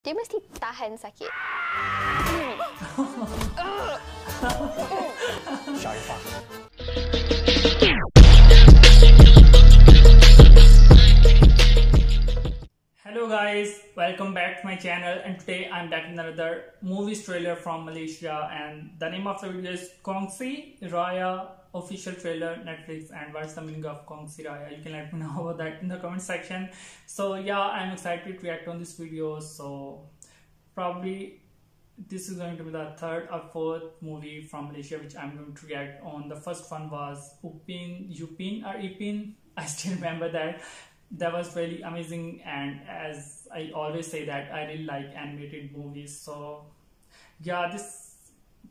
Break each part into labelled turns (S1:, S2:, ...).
S1: Dia mesti tahan sakit.
S2: Sharifah.
S3: Welcome back to my channel and today I'm back with another movies trailer from Malaysia and the name of the video is Kongsi Raya official trailer Netflix and what's the meaning of Kongsi Raya? You can let me know about that in the comment section. So yeah I'm excited to react on this video so probably this is going to be the third or fourth movie from Malaysia which I'm going to react on. The first one was Upin Upin or Ipin? I still remember that. That was really amazing and as i always say that i really like animated movies so yeah this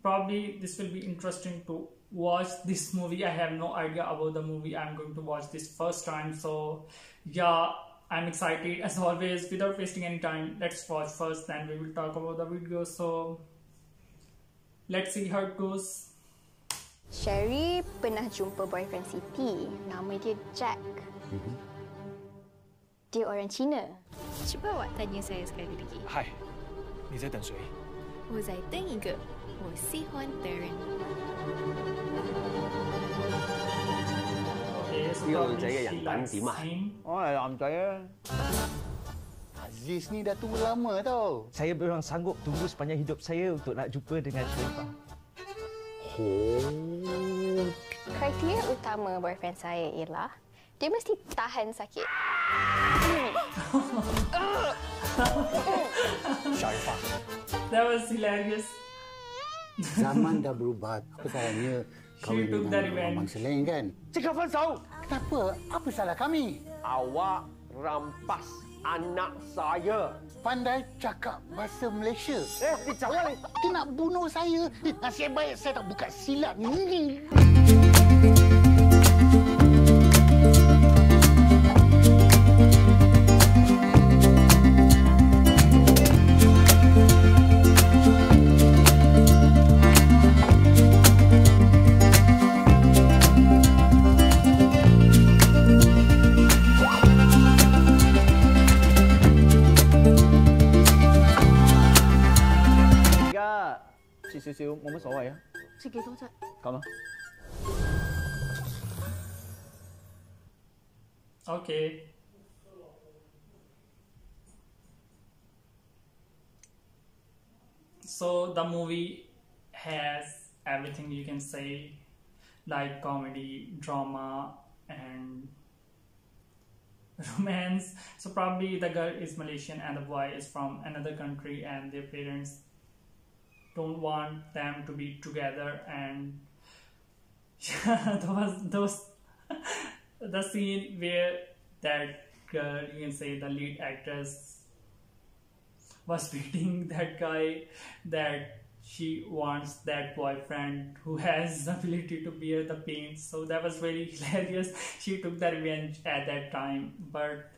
S3: probably this will be interesting to watch this movie i have no idea about the movie i'm going to watch this first time so yeah i'm excited as always without wasting any time let's watch first then we will talk about the video so let's see how it goes
S1: Sherry pernah jumpa boyfriend Siti. Nama dia Jack. Mm-hmm. Dia orang Cina.
S4: Cuba awak tanya saya sekali lagi.
S2: 嗨，你在等谁？
S4: 我在等一个我喜欢的人。
S3: okay so
S5: 呢个女
S3: probably
S5: 仔嘅人
S3: she
S5: 品
S3: likes
S5: 点啊
S3: him.
S6: Oh,男仔啊！
S7: Aziz ni dah tunggu lama tau.
S8: Saya memang sanggup tunggu sepanjang hidup saya untuk nak jumpa dengan Sharifah.
S1: Kriteria utama boyfriend saya ialah dia mesti tahan sakit.
S3: That was hilarious
S7: Zaman dah berubah. Apa salahnya kahwin
S3: the
S7: dengan orang bangsa lain kan?
S6: Cakap fansau!
S7: Kenapa? Apa salah kami?
S5: Awak rampas anak saya.
S7: Pandai cakap bahasa Malaysia.
S5: Eh, dia jangan.
S7: Dia nak bunuh saya. Nasib baik saya tak buka silat ni.
S3: So the movie has everything you can say, like comedy, drama, and romance. So probably the girl is Malaysian and the boy is from another country, and their parents don't want them to be together. And yeah, was those the scene where that girl, you can say the lead actress, was beating that guy that she wants that boyfriend who has the ability to bear the pain. So that was very hilarious. She took the revenge at that time, but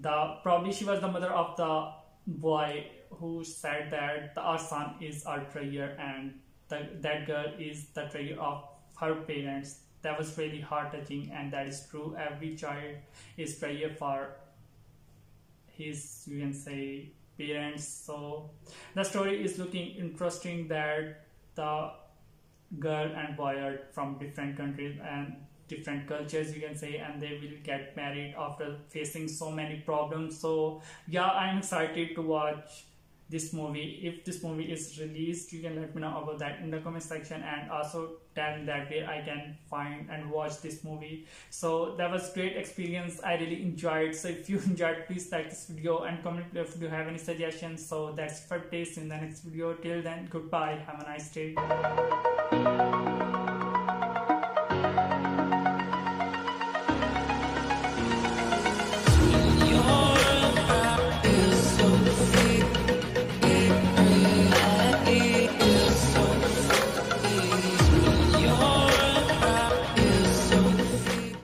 S3: the probably she was the mother of the boy who said that our son is our treasure and the, that girl is the treasure of her parents. That was really heart touching and that is true. Every child is treasure for his you can say parents. So the story is looking interesting that the girl and boy are from different countries and different cultures you can say and they will get married after facing so many problems. So yeah i'm excited to watch this movie. If this movie is released you can let me know about that in the comment section and also tell that where i can find and watch this movie. So that was great experience. I really enjoyed. So if you enjoyed please like this video and comment if you have any suggestions. So that's for taste in the next video. Till then goodbye. Have a nice day